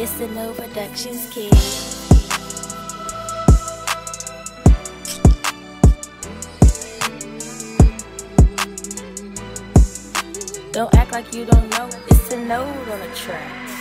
It's the No Productions kid. Don't act like you don't know. It's a node on the track.